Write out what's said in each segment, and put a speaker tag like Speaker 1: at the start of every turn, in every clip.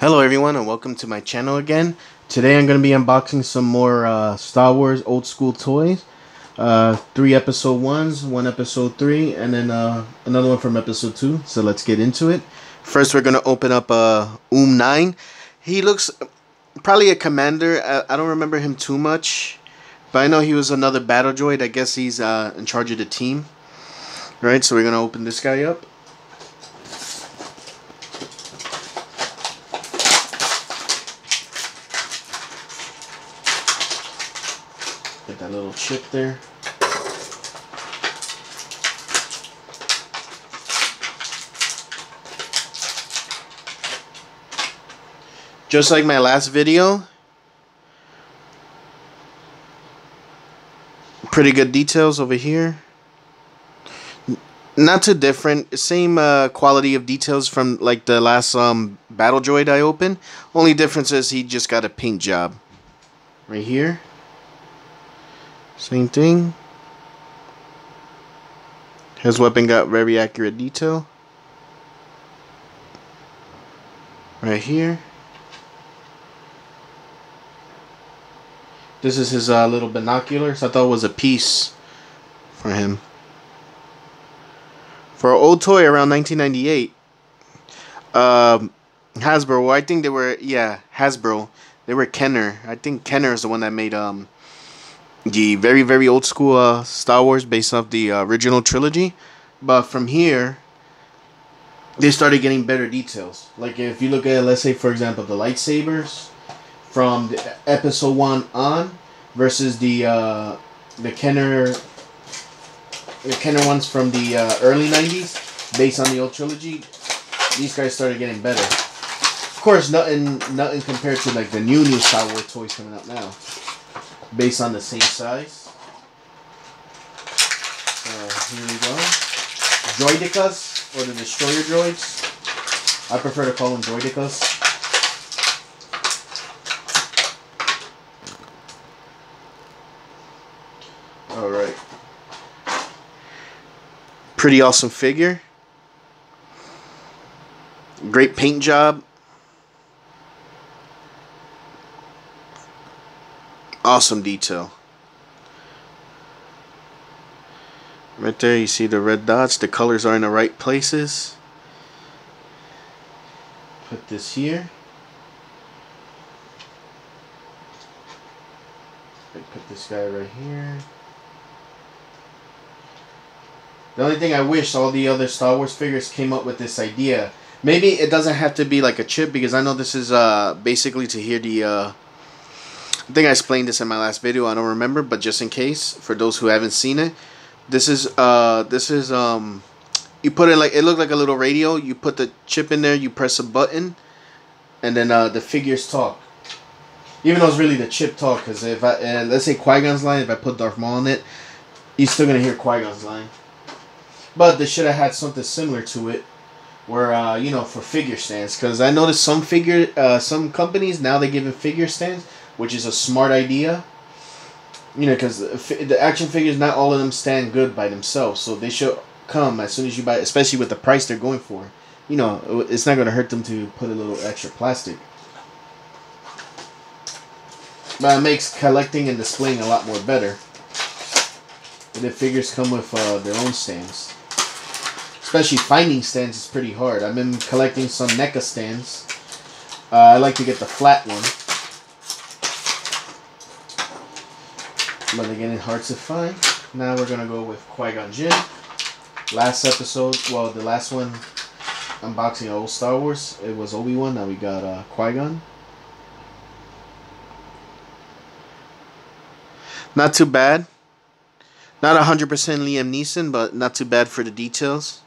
Speaker 1: Hello everyone and welcome to my channel again. Today I'm going to be unboxing some more uh, Star Wars old school toys. Uh, three episode ones, one episode three, and then uh, another one from episode two. So let's get into it. First we're going to open up uh, Oom 9. He looks probably a commander. I, I, don't remember him too much. But I know he was another battle droid. I guess he's uh, in charge of the team. Right, so we're going to open this guy up. Get that little there. Just like my last video. Pretty good details over here. Not too different. Same uh, quality of details from like the last um, battle droid I opened. Only difference is he just got a paint job. Right here. Same thing. His weapon got very accurate detail. Right here. This is his uh, little binoculars. I thought it was a piece for him. For an old toy around 1998, um, Hasbro, I think they were, yeah, Hasbro. They were Kenner. I think Kenner is the one that made um, the very, very old school uh, Star Wars based off the uh, original trilogy. But from here, they started getting better details. Like if you look at, let's say, for example, the lightsabers from the episode one on versus the uh, the Kenner the Kenner ones from the uh, early '90s, based on the old trilogy. These guys started getting better. Of course, nothing nothing compared to like the new new Star Wars toys coming out now, based on the same size. So here we go. Droidekas or the Destroyer droids. I prefer to call them Droidekas. Alright. Pretty awesome figure. Great paint job. Awesome detail. Right there you see the red dots. The colors are in the right places. Put this here. Put this guy right here. The only thing I wish all the other Star Wars figures came up with this idea. Maybe it doesn't have to be like a chip because I know this is uh, basically to hear the. Uh, I think I explained this in my last video. I don't remember, but just in case for those who haven't seen it, this is uh this is um you put it like it looked like a little radio. You put the chip in there, you press a button, and then uh, the figures talk. Even though it's really the chip talk, because if I uh, let's say Qui Gon's line, if I put Darth Maul on it, you're still gonna hear Qui Gon's line. But they should have had something similar to it, where uh, you know for figure stands. Because I noticed some figure, uh, some companies now they give it figure stands, which is a smart idea. You know, because the action figures, not all of them stand good by themselves, so they should come as soon as you buy, especially with the price they're going for. You know, it's not gonna hurt them to put a little extra plastic. But it makes collecting and displaying a lot more better. And the figures come with uh, their own stands. Especially finding stands is pretty hard. I've been collecting some NECA stands. Uh, I like to get the flat one. But again, it's hard to find. Now we're to go with Qui-Gon Jinn. Last episode, well, the last one, unboxing old Star Wars, it was Obi-Wan. Now we got uh, Qui-Gon. Not too bad. Not 100% Liam Neeson, but not too bad for the details.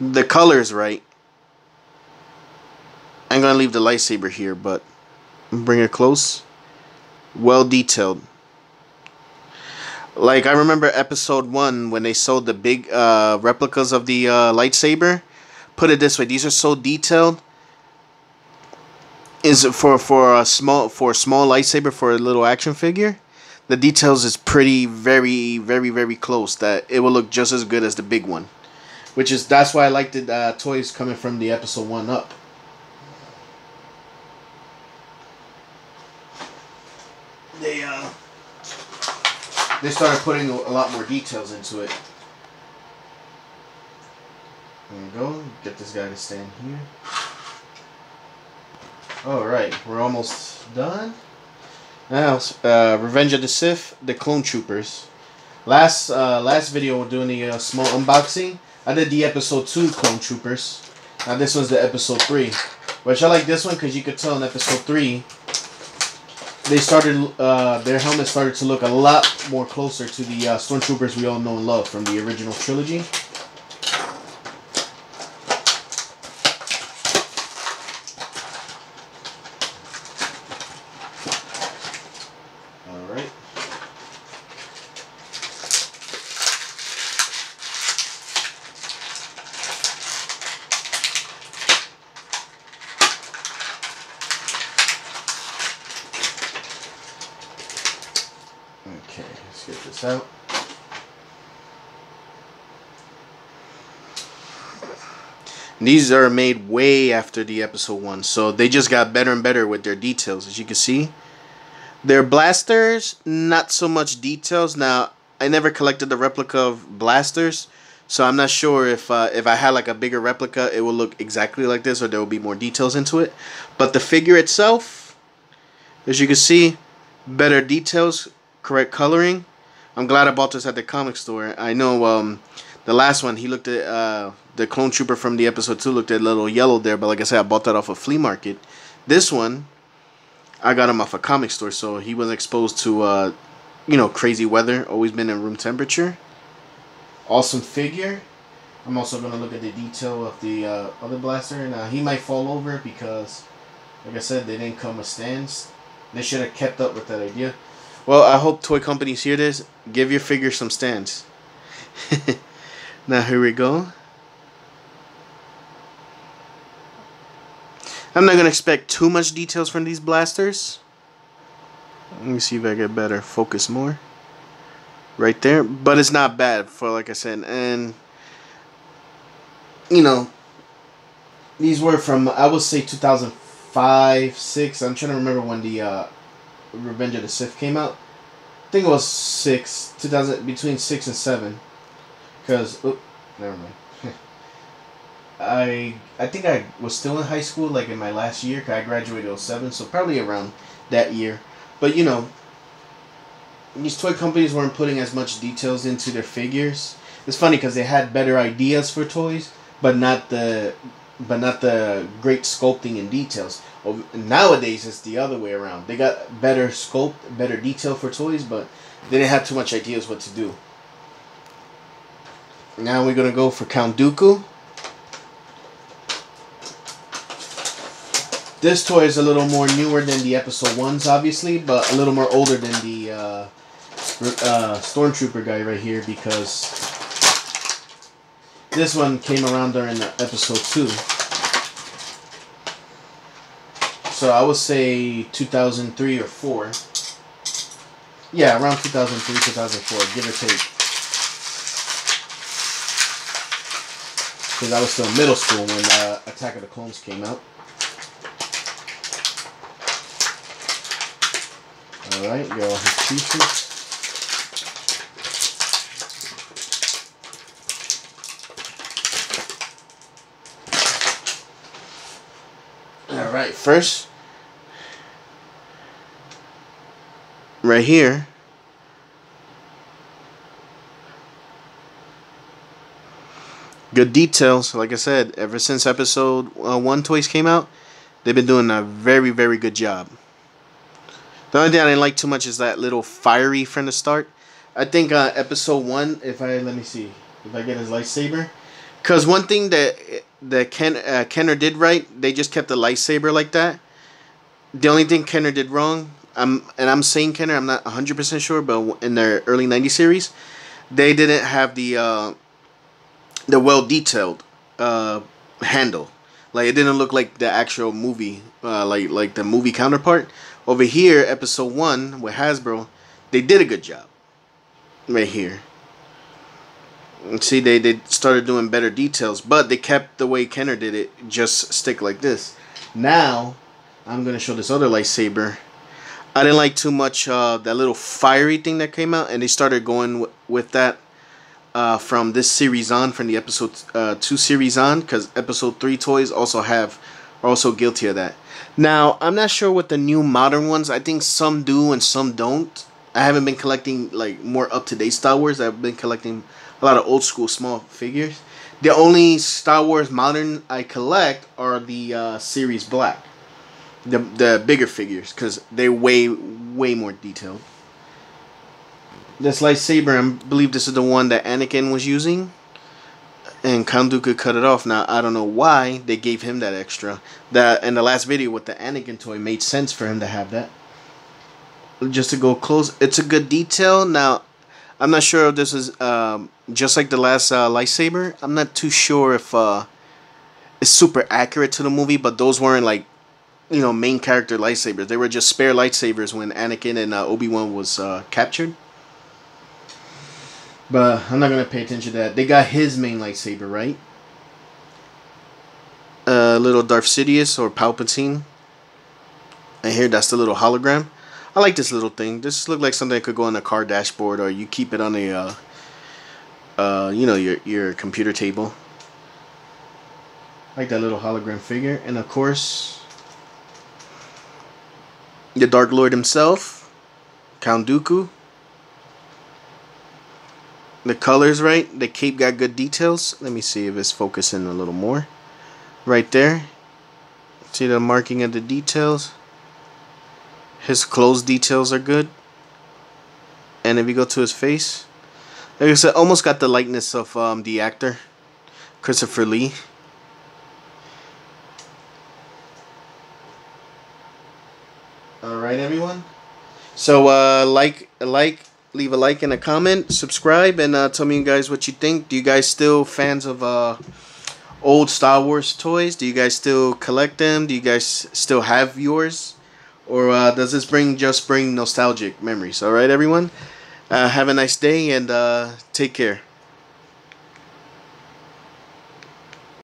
Speaker 1: The color's right. I'm going to leave the lightsaber here, but bring it close. Well detailed. Like I remember episode one when they sold the big uh, replicas of the uh, lightsaber. Put it this way: these are so detailed. Is for for a small for a small lightsaber for a little action figure, the details is pretty very very very close. That it will look just as good as the big one, which is that's why I like the uh, toys coming from the episode one up. They uh started putting a lot more details into it. There we go. Get this guy to stand here. Alright, we're almost done. Now, uh, Revenge of the Sith, the Clone Troopers. Last uh, last video, we're doing the uh, small unboxing. I did the episode 2 Clone Troopers. Now this was the episode 3. Which I like this one because you could tell in episode 3, they started, uh, their helmets started to look a lot more closer to the uh, Stormtroopers we all know and love from the original trilogy. get this out. These are made way after the episode one, so they just got better and better with their details, as you can see. Their blasters, not so much details. Now, I never collected the replica of blasters, so I'm not sure if uh, if I had like a bigger replica, it will look exactly like this, or there will be more details into it. But the figure itself, as you can see, better details, correct coloring. I'm glad I bought this at the comic store. I know um, the last one, he looked at uh, the clone trooper from the episode 2 looked at a little yellow there, but like I said, I bought that off a flea market. This one, I got him off a comic store, so he was exposed to, uh, you know, crazy weather, always been in room temperature. Awesome figure. I'm also going to look at the detail of the uh, other blaster, and he might fall over because, like I said, they didn't come with stands. They should have kept up with that idea. Well, I hope toy companies hear this. Give your figure some stands. now here we go. I'm not gonna expect too much details from these blasters. Let me see if I get better. Focus more. Right there. But it's not bad for like I said. And you know these were from I would say 2005, 6. I'm trying to remember when the uh, Revenge of the Sith came out. I think it was six, two thousand between six and seven, because oh, never mind. I I think I was still in high school, like in my last year. Cause I graduated 07, so probably around that year. But you know, these toy companies weren't putting as much details into their figures. It's funny because they had better ideas for toys, but not the but not the great sculpting and details. Nowadays, it's the other way around. They got better sculpt, better detail for toys, but they didn't have too much ideas what to do. Now we're gonna go for Count Dooku. This toy is a little more newer than the episode ones, obviously, but a little more older than the uh, uh, Stormtrooper guy right here because this one came around during episode 2. So I would say 2003 or 4. Yeah, around 2003, 2004, give or take. Because I was still in middle school when uh, Attack of the Clones came out. Alright, got all his pieces. Alright, first, right here, good details. Like I said, ever since episode uh, 1 Toys came out, they've been doing a very, very good job. The only thing I didn't like too much is that little fiery from the start. I think uh, episode 1, if I, let me see, if I get his lightsaber, because one thing that that Ken uh, Kenner did right, they just kept the lightsaber like that. The only thing Kenner did wrong, I'm and I'm saying Kenner, I'm not 100% sure, but in their early 90s series, they didn't have the uh, the well detailed uh, handle. Like it didn't look like the actual movie, uh, like like the movie counterpart. Over here, episode one with Hasbro, they did a good job. Right here. See, they, they started doing better details, but they kept the way Kenner did it, just stick like this. Now, I'm going to show this other lightsaber. I didn't like too much uh, that little fiery thing that came out, and they started going with that uh, from this series on, from the episode uh, two series on, because episode three toys also have are also guilty of that. Now I'm not sure what the new modern ones. I think some do and some don't. I haven't been collecting like more up to date Star Wars. I've been collecting a lot of old school small figures. The only Star Wars modern I collect are the uh, series black, the the bigger figures, because they're way way more detailed. This lightsaber, I believe this is the one that Anakin was using. And Dooku cut it off. Now, I don't know why they gave him that extra. That In the last video with the Anakin toy, made sense for him to have that. Just to go close, it's a good detail. Now, I'm not sure if this is um, just like the last uh, lightsaber. I'm not too sure if uh, it's super accurate to the movie, but those weren't like, you know, main character lightsabers. They were just spare lightsabers when Anakin and uh, Obi-Wan was uh, captured. But I'm not gonna pay attention to that. They got his main lightsaber, right? A uh, little Darth Sidious or Palpatine. And here, that's the little hologram. I like this little thing. This look like something that could go on a car dashboard, or you keep it on a, uh, uh, you know, your your computer table. I like that little hologram figure, and of course, the Dark Lord himself, Count Dooku. The colors right? The cape got good details. Let me see if it's focusing a little more. Right there. See the marking of the details? His clothes details are good. And if you go to his face like I said almost got the likeness of um, the actor Christopher Lee alright everyone so uh, like like leave a like and a comment, subscribe, and uh, tell me you guys what you think. Do you guys still fans of uh, old Star Wars toys? Do you guys still collect them? Do you guys still have yours? Or uh, does this bring just bring nostalgic memories? All right, everyone. Uh, have a nice day and uh, take care.